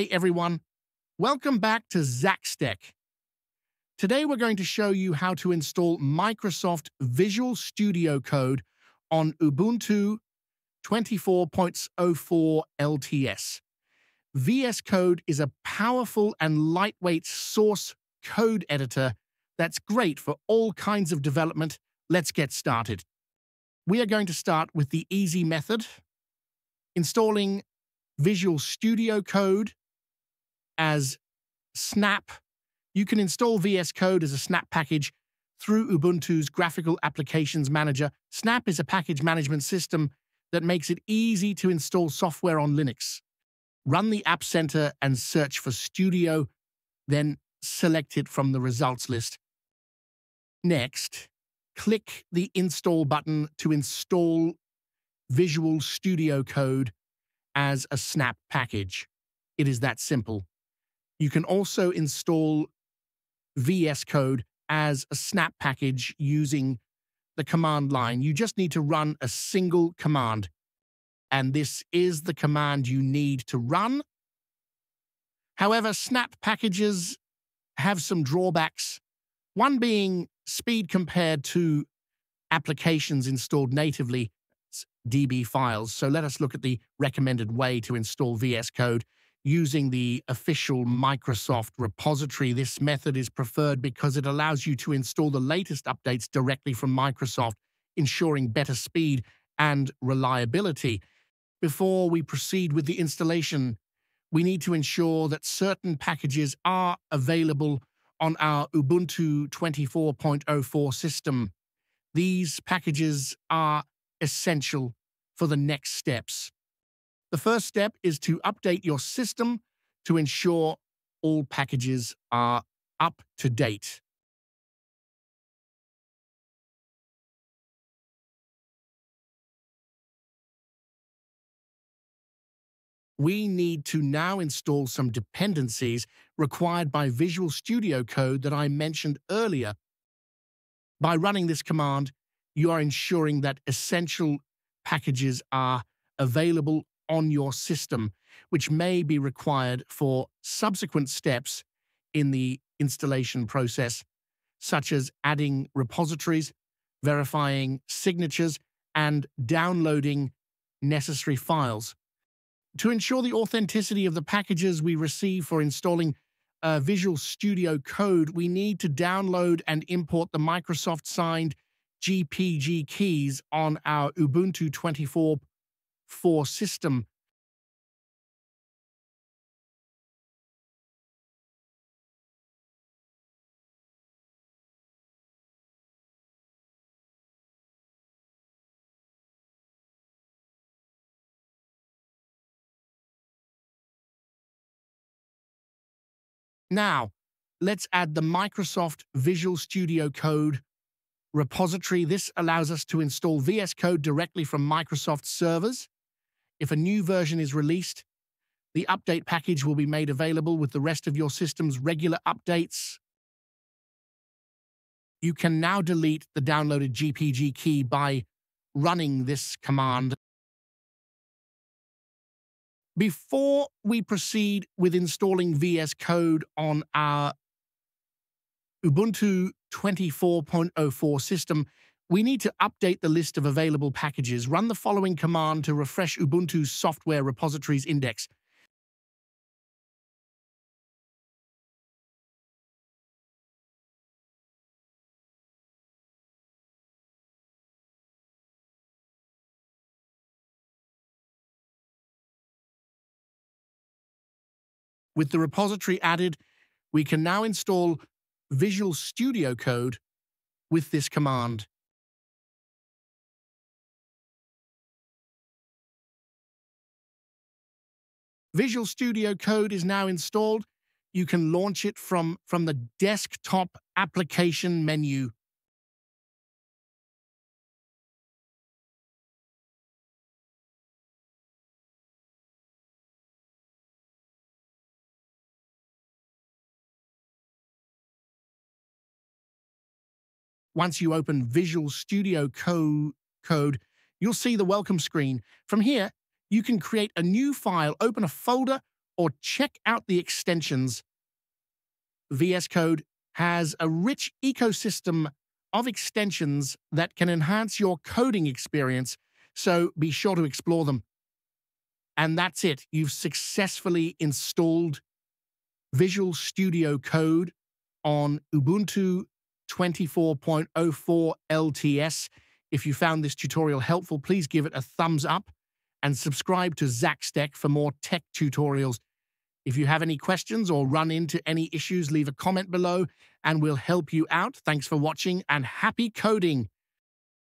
Hey everyone, welcome back to ZacsTech. Today we're going to show you how to install Microsoft Visual Studio Code on Ubuntu 24.04 LTS. VS Code is a powerful and lightweight source code editor that's great for all kinds of development. Let's get started. We are going to start with the easy method, installing Visual Studio Code as Snap. You can install VS Code as a Snap package through Ubuntu's Graphical Applications Manager. Snap is a package management system that makes it easy to install software on Linux. Run the App Center and search for Studio, then select it from the results list. Next, click the Install button to install Visual Studio Code as a Snap package. It is that simple. You can also install VS Code as a Snap package using the command line. You just need to run a single command. And this is the command you need to run. However, Snap packages have some drawbacks. One being speed compared to applications installed natively DB files. So let us look at the recommended way to install VS Code using the official Microsoft repository. This method is preferred because it allows you to install the latest updates directly from Microsoft, ensuring better speed and reliability. Before we proceed with the installation, we need to ensure that certain packages are available on our Ubuntu 24.04 system. These packages are essential for the next steps. The first step is to update your system to ensure all packages are up to date. we need to now install some dependencies required by Visual Studio Code that I mentioned earlier. By running this command, you are ensuring that essential packages are available on your system, which may be required for subsequent steps in the installation process, such as adding repositories, verifying signatures, and downloading necessary files. To ensure the authenticity of the packages we receive for installing uh, Visual Studio Code, we need to download and import the Microsoft signed GPG keys on our Ubuntu 24.4 system. Now, let's add the Microsoft Visual Studio Code repository. This allows us to install VS Code directly from Microsoft servers. If a new version is released, the update package will be made available with the rest of your system's regular updates. You can now delete the downloaded GPG key by running this command. Before we proceed with installing VS Code on our Ubuntu 24.04 system, we need to update the list of available packages. Run the following command to refresh Ubuntu's software repositories index. With the repository added, we can now install Visual Studio Code with this command. Visual Studio Code is now installed. You can launch it from, from the desktop application menu. Once you open Visual Studio Co Code, you'll see the welcome screen. From here, you can create a new file, open a folder, or check out the extensions. VS Code has a rich ecosystem of extensions that can enhance your coding experience, so be sure to explore them. And that's it. You've successfully installed Visual Studio Code on Ubuntu 24.04 LTS. If you found this tutorial helpful, please give it a thumbs up and subscribe to ZacsTech for more tech tutorials. If you have any questions or run into any issues, leave a comment below and we'll help you out. Thanks for watching and happy coding!